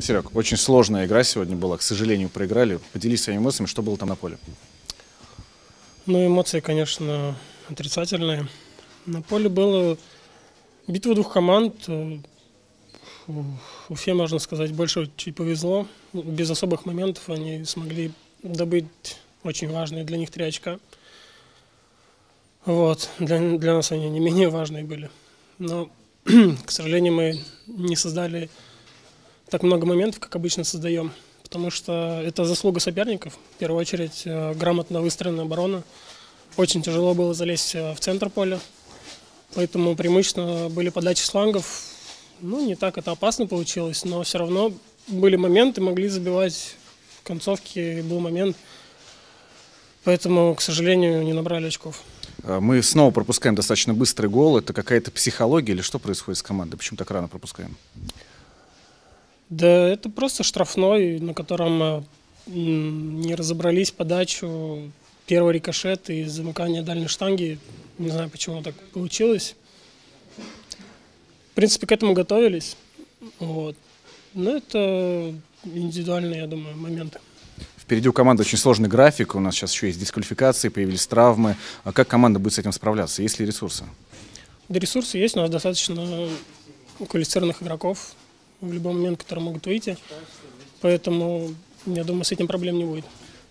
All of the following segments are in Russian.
Серег, очень сложная игра сегодня была, к сожалению, проиграли. Поделись своими эмоциями, что было там на поле. Ну, эмоции, конечно, отрицательные. На поле было битва двух команд. Уфе, можно сказать, больше чуть повезло. Без особых моментов они смогли добыть очень важные для них три очка. Вот. Для, для нас они не менее важные были. Но, к сожалению, мы не создали так много моментов, как обычно создаем. Потому что это заслуга соперников. В первую очередь, э, грамотно выстроенная оборона. Очень тяжело было залезть э, в центр поля. Поэтому преимущественно были подачи с флангов. Ну, не так это опасно получилось, но все равно были моменты, могли забивать в концовке, был момент. Поэтому, к сожалению, не набрали очков. А, мы снова пропускаем достаточно быстрый гол. Это какая-то психология или что происходит с командой? Почему так рано пропускаем? Да это просто штрафной, на котором э, не разобрались подачу, первый рикошет и замыкание дальней штанги. Не знаю, почему так получилось. В принципе, к этому готовились. Вот. Но это индивидуальные, я думаю, моменты. Впереди у команды очень сложный график, у нас сейчас еще есть дисквалификации, появились травмы. А как команда будет с этим справляться? Есть ли ресурсы? Да, ресурсы есть, у нас достаточно квалифицированных игроков в любой момент, которые могут выйти. Поэтому, я думаю, с этим проблем не будет.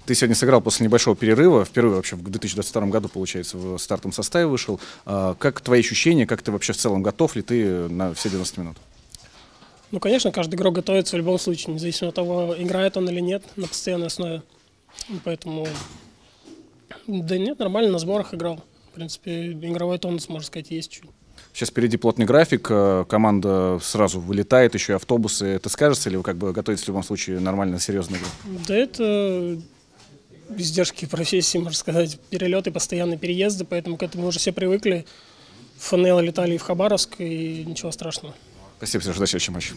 Ты сегодня сыграл после небольшого перерыва, впервые вообще в 2022 году, получается, в стартовом составе вышел. А, как твои ощущения, как ты вообще в целом готов ли ты на все 90 минут? Ну, конечно, каждый игрок готовится в любом случае, независимо от того, играет он или нет на постоянной основе. Поэтому, да нет, нормально на сборах играл. В принципе, игровой тонус, можно сказать, есть чуть. Сейчас впереди плотный график, э, команда сразу вылетает, еще и автобусы. Это скажется или вы как бы готовитесь в любом случае нормально, серьезно? Да это издержки профессии, можно сказать, перелеты, постоянные переезды, поэтому к этому уже все привыкли. В ФНЛ летали и в Хабаровск, и ничего страшного. Спасибо, Сереж, до следующего матча.